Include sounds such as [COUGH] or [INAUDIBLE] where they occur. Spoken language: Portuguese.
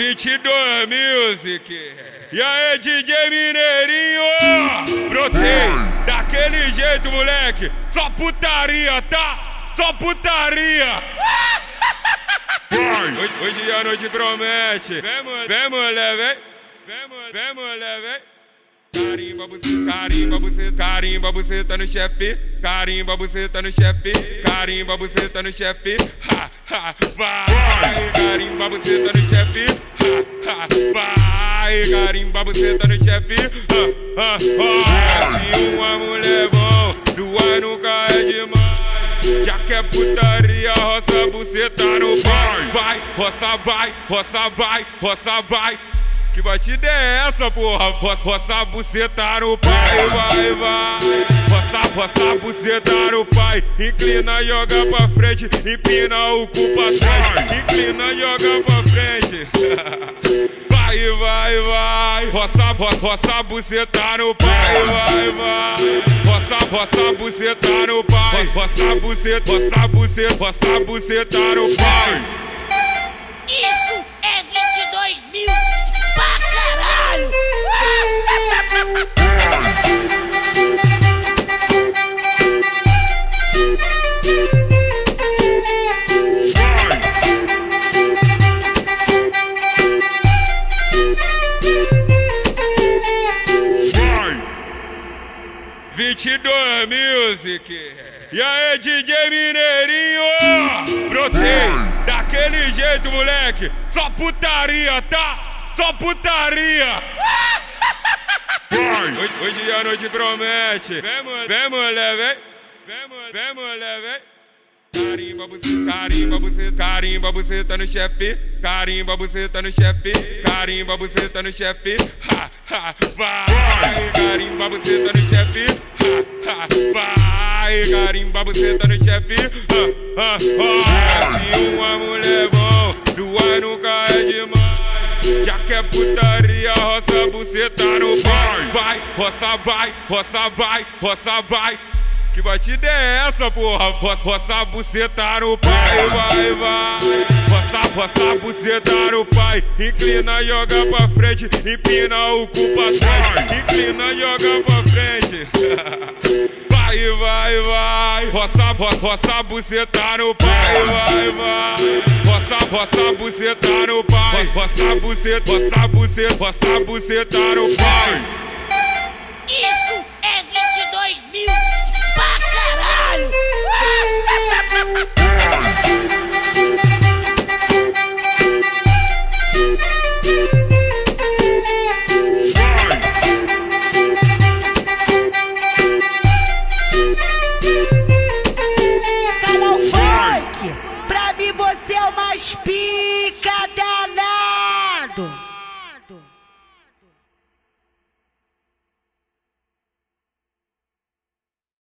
22 Music. E aí, DJ Mineirinho? Brotei, daquele jeito, moleque. Só putaria, tá? Só putaria. Hoje, hoje a noite promete. Vem, mulher, vem, mulher, vem. Vem, mulher, vem. Carimba você, carimba você, carimba tá no chefe, carimba tá no chefe, carimba tá no chefe, ha, ha, vai, carimba tá no chefe, vai, carimba você tá no chefe, ha, ha, vai. Se uma mulher bom, duas nunca é demais. Já que é putaria, roça você tá no vai, vai, roça vai, roça vai, roça vai. Que batida é essa, porra? Roça, roça buceta no pai, vai, vai. Roça, roça buceta no pai. Inclina, joga pra frente, empina o cu pra trás. Inclina, joga pra frente. [LAUGHS] Vai, vai, vai. Roça, roça, roça buceta no pai, vai, vai. Roça, roça buceta no pai. Roça buceta, roça buceta, roça buceta no pai. Isso 22 Music. E aí, DJ Mineirinho? Brotei daquele jeito, moleque. Só putaria, tá? Só putaria. Hoje, hoje a noite promete. Vem, mulher, vem, mulher, vem. Vem, mulher, vem. Carimba buceta, carimba buceta, carimba buceta no chefe, carimba buceta no chefe, carimba buceta no chefe, ha ha, vai, carimba buceta no chefe vai, carimba você tá no chefe, ha, ha, vai. Se uma mulher bom, duas nunca é demais. Já que é putaria, roça você tá no vai, vai, roça vai, roça vai, roça vai. Que batida é essa, porra? Roça, roça buceta no pai, vai, vai. Roça, roça buceta no pai. Inclina, joga pra frente, empina o cu pra trás. Inclina, joga pra frente. [LAUGHS] Vai, vai, vai. Roça, roça, roça buceta no pai, vai, vai. Roça, roça buceta no pai. Roça buceta, roça buceta, roça buceta no pai. Isso Pica!